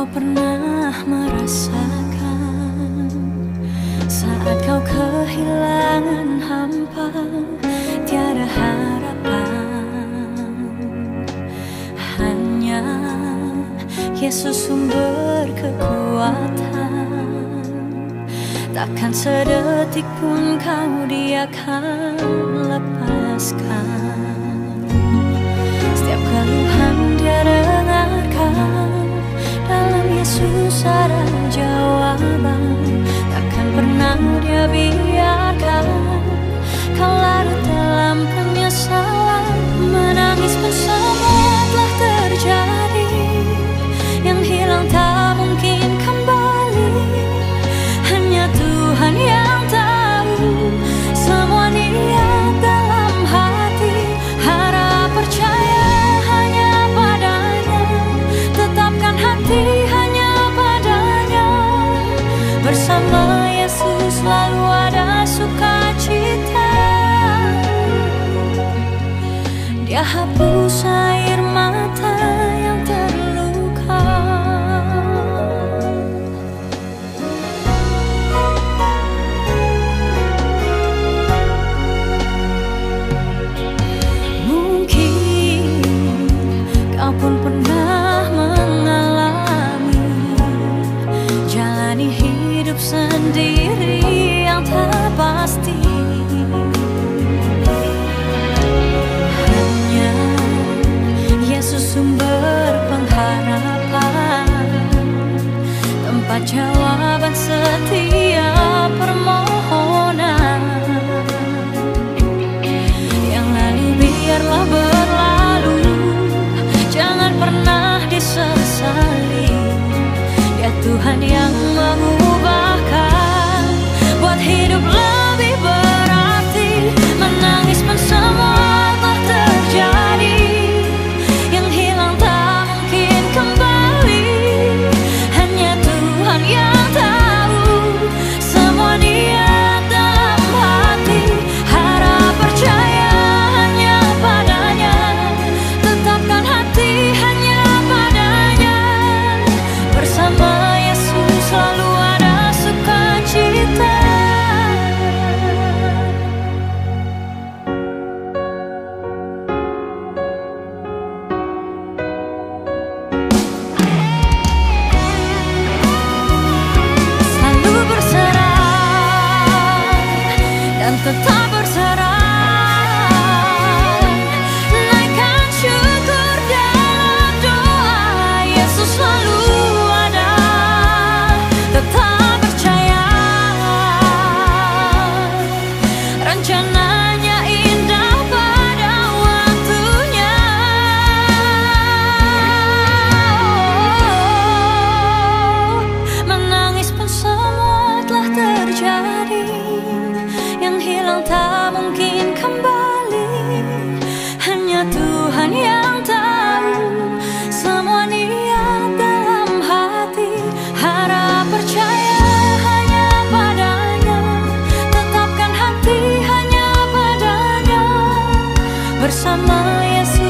kau pernah merasakan Saat kau kehilangan hampa Tiada harapan. Hanya Yesus sumber kekuatan. Takkan sedetik pun kau dia akan lepaskan. Setiap keluhan dia dengarkan. Dalam Yesus ada jawaban Takkan pernah dia biarkan. Kau larut dalam penyesalan Menangis pun semua telah bersama Yesus.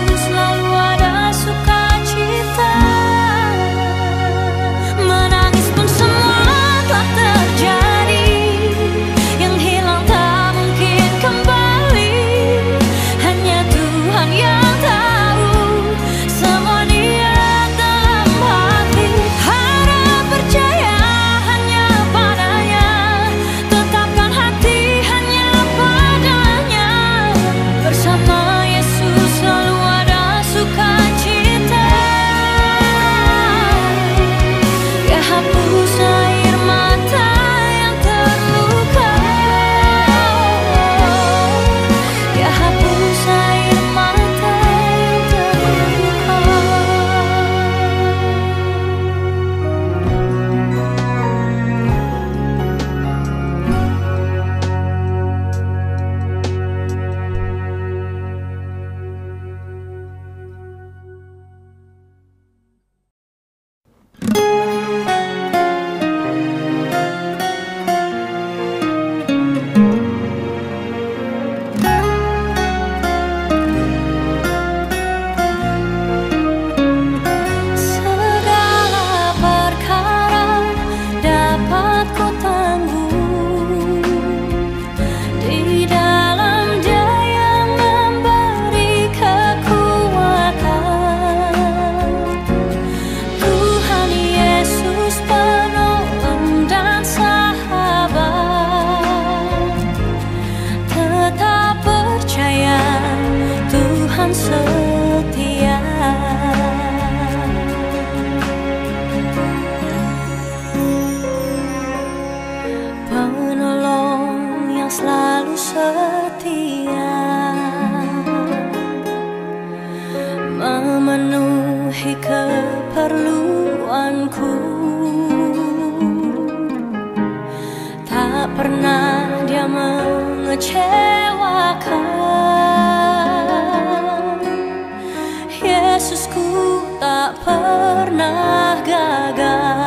memenuhi keperluanku. Tak pernah dia mengecewakan. Yesusku tak pernah gagal.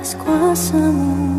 Páscoa, Senhor.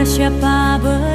Pada siapa berteduh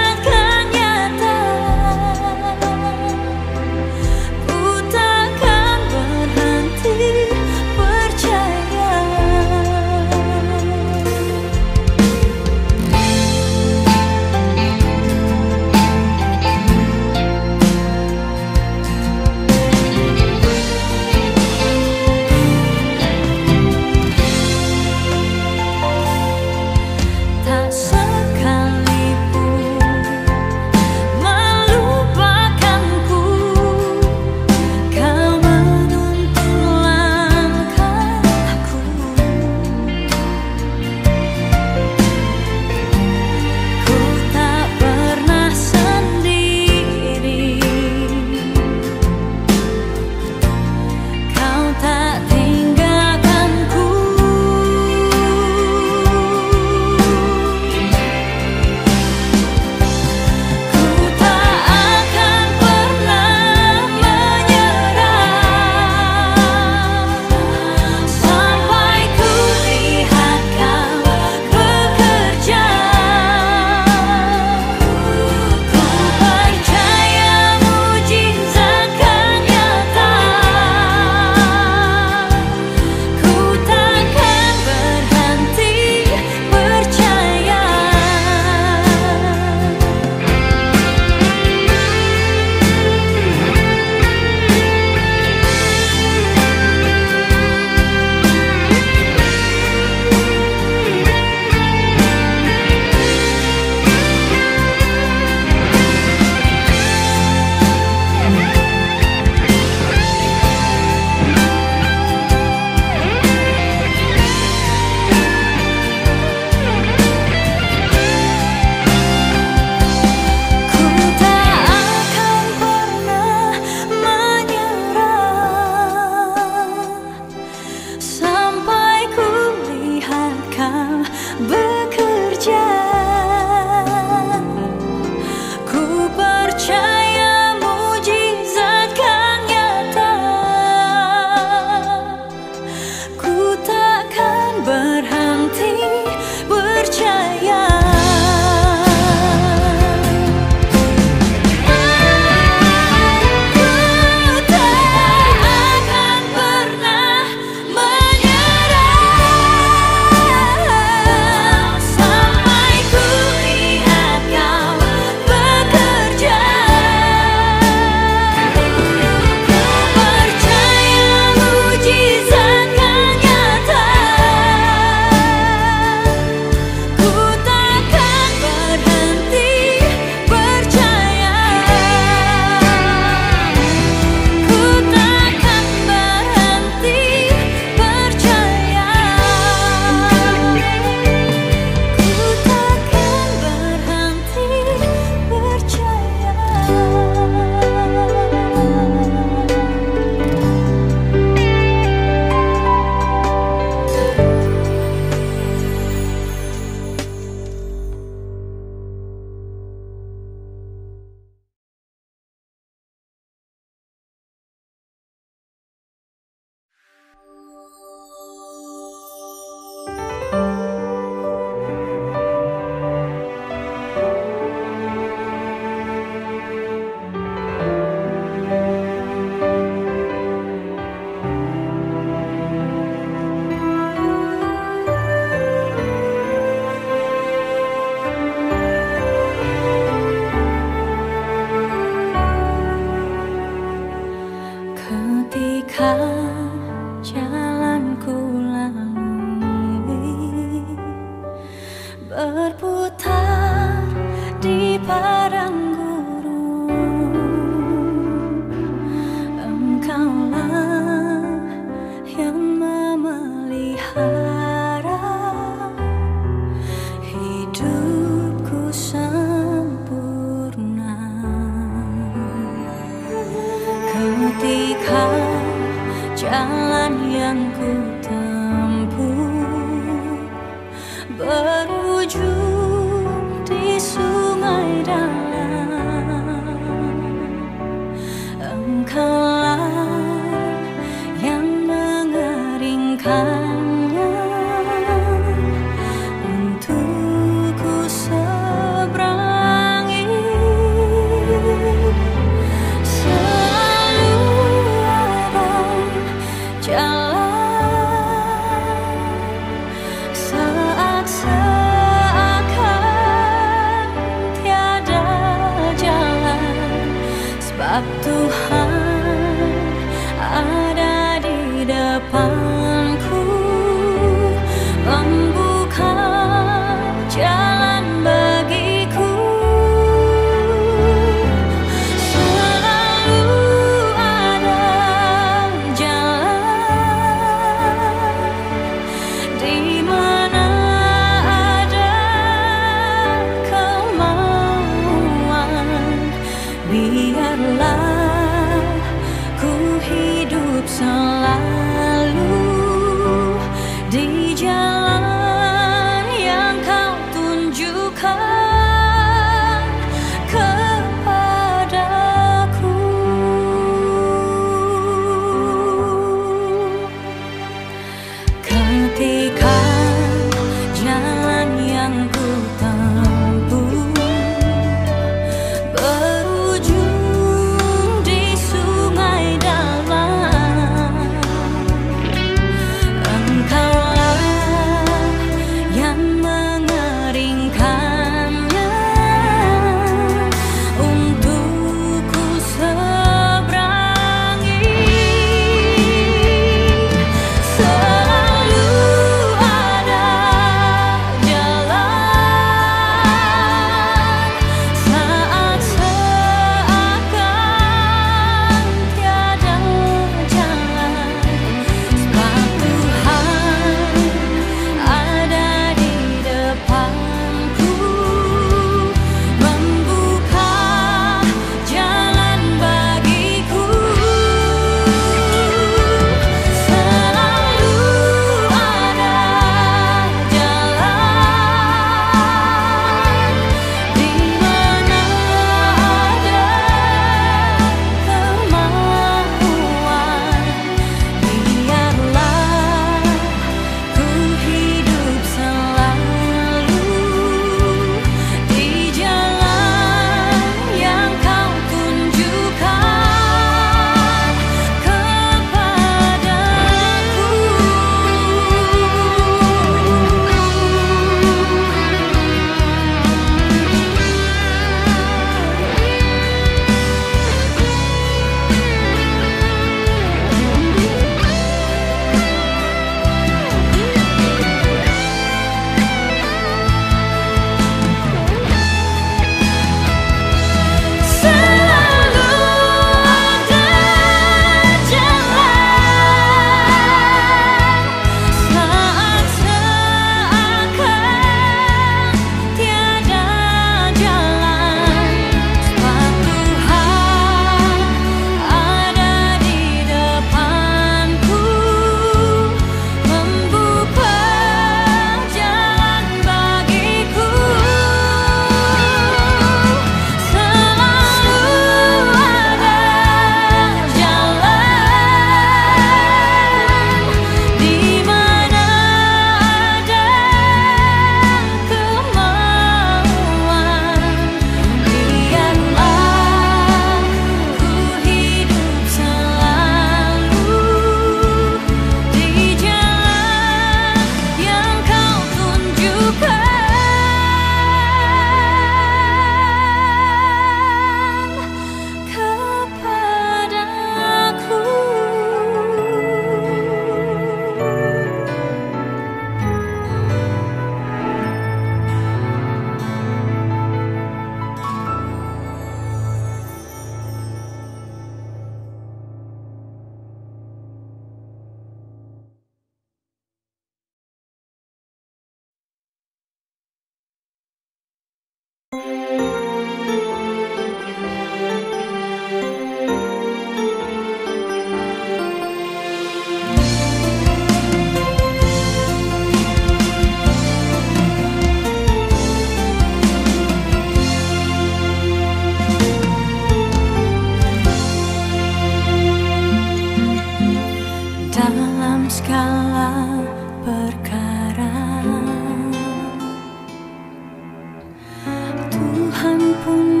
看不。